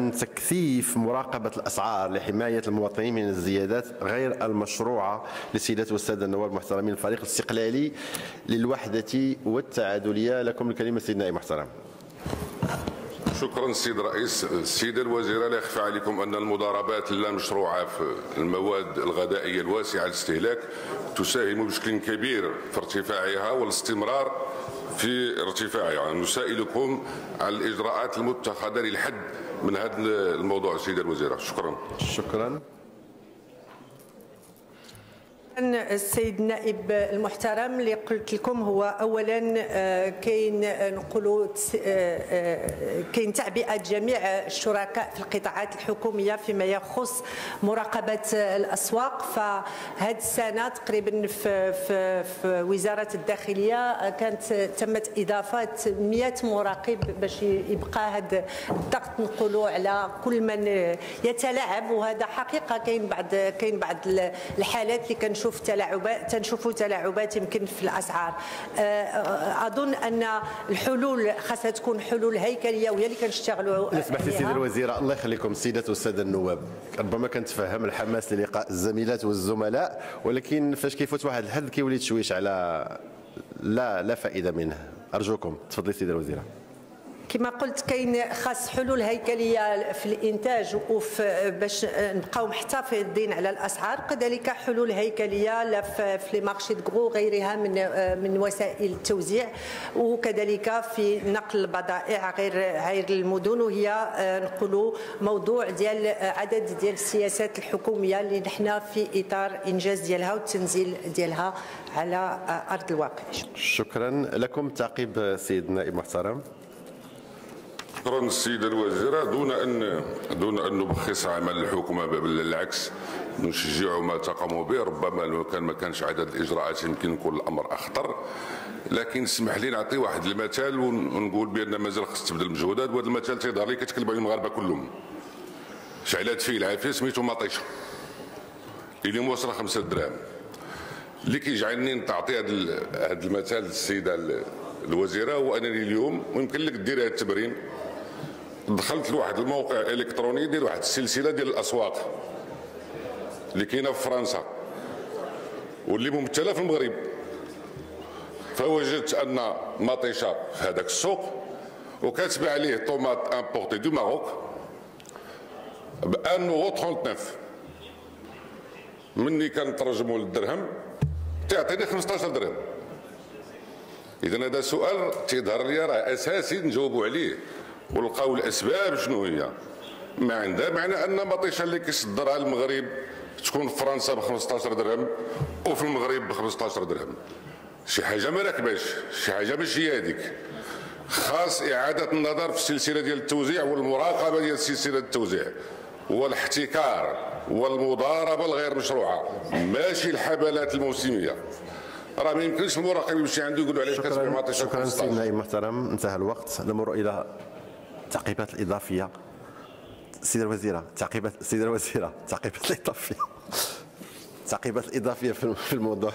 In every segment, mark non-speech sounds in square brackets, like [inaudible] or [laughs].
تكثيف مراقبة الأسعار لحماية المواطنين من الزيادات غير المشروعة لسيدات والسادة النواب المحترمين الفريق الاستقلالي للوحدة والتعادلية. لكم الكلمة سيدنا محترم. شكرا سيد الرئيس السيده الوزيره لا يخفى عليكم أن المضاربات اللامشروعة في المواد الغذائية الواسعة الاستهلاك تساهم بشكل كبير في ارتفاعها والاستمرار في ارتفاعها. نسائلكم على الإجراءات المتخذة للحد من هذا الموضوع سيده الوزيره شكرا. شكرا. السيد النائب المحترم اللي قلت لكم هو اولا آه، كاين آه، نقولوا آه، كاين تعبئة جميع الشركاء في القطاعات الحكومية فيما يخص مراقبة الأسواق. فهذه السنة تقريبا في, في, في وزارة الداخلية كانت تمت إضافة 100 مراقب باش يبقى هذا الضغط نقولوا على كل من يتلاعب. وهذا حقيقة كاين بعض كاين بعض الحالات اللي كنشوف تنشوف تلاعبات تنشوفوا تلاعبات يمكن في الأسعار. آه، آه، أظن أن الحلول خاصها تكون حلول هيكلية وهي اللي كنشتغلوا لو سمحتي سيدي الوزيره الله يخليكم السيدات والساده النواب. ربما كنتفهم الحماس للقاء الزميلات والزملاء ولكن فاش كيفوت واحد الحد كيولي تشويش على لا لا فائدة منه. أرجوكم. تفضلي سيدي الوزيرة. كما قلت كاين خاص حلول هيكلية في الإنتاج وفي باش نبقاو محتفظين على الأسعار. كذلك حلول هيكلية في لي مارشي دغرو غيرها من من وسائل التوزيع. وكذلك في نقل البضائع غير غير المدن. وهي نقولوا موضوع ديال عدد ديال السياسات الحكومية اللي نحن في إطار إنجاز ديالها والتنزيل ديالها على أرض الواقع. شكرا لكم تعقيب سيد نائب محترم. شكرا السيدة الوزيرة دون أن دون أن نبخس عمل الحكومة بالعكس نشجع ما تقوموا به. ربما لو كان ما كانش عدد الإجراءات يمكن يكون الأمر أخطر. لكن اسمح لي نعطي واحد المثال ونقول بأن مازال خص تبذل مجهودات. وهذا المثال تيظهر لي كتكلم على المغاربة كلهم. شعلات فيه العافية سميتو مطيشة. اللي موصله خمسة دراهم. اللي كيجعلني نعطي هذا المثال للسيدة الوزيرة وانني اليوم ويمكن لك دير هذا التمرين. دخلت لواحد الموقع إلكتروني ديال واحد السلسلة ديال الأسواق اللي كاينة في فرنسا واللي ممثله في المغرب. فوجدت أن مطيشة في هذاك السوق وكاتبة عليه tomate importée du Maroc ب 1.39 مني كنترجمو للدرهم تعطيني 15 درهم. اذا هذا سؤال تيظهر لي راه أساسي نجاوبوا عليه. ولقاو الاسباب شنو هي؟ ما عندها معنى أن مطيشة اللي كيصدرها المغرب تكون في فرنسا ب 15 درهم وفي المغرب ب 15 درهم. شي حاجة ما راكباش شي حاجة ماشي هي هذيك. خاص إعادة النظر في السلسله ديال التوزيع والمراقبة ديال سلسلة التوزيع والاحتكار والمضاربة الغير مشروعة. ماشي الحملات الموسمية. راه ما يمكنش المراقب يمشي عنده يقول عليه شكرا شكرا سيدنا المحترم انتهى الوقت. نمر إلى التعقيبات الإضافية. السيدة الوزيرة تعقيبات السيدة الوزيرة التعقيبات الإضافية التعقيبات الإضافية في الموضوع.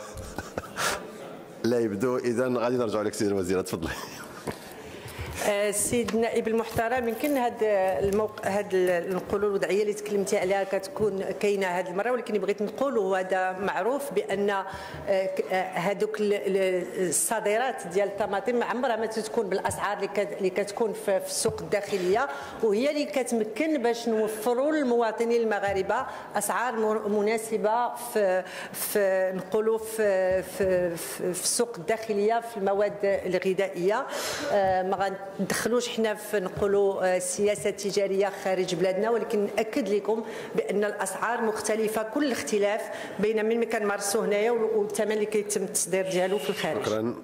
[laughs] لا يبدو. إذا غادي نرجع لك سيدة الوزيرة تفضلي. السيد النائب المحترم يمكن هذا الموقع هذا نقولوا الوضعية اللي تكلمتي عليها كتكون كاينة هذه المرة ولكن بغيت نقول وهذا معروف بأن هذوك الصادرات ديال الطماطم عمرها ما تكون بالأسعار اللي كتكون في السوق الداخلية وهي اللي كتمكن باش نوفروا للمواطنين المغاربة أسعار مناسبة في في نقولوا في في, في السوق الداخلية في المواد الغذائية. ما ندخلوش حنا في نقولوا السياسة آه، التجارية خارج بلادنا ولكن ناكد لكم بأن الأسعار مختلفة كل الاختلاف بين من كنمارسوا هنايا والثمن اللي كيتم التصدير ديالو في الخارج. شكرا.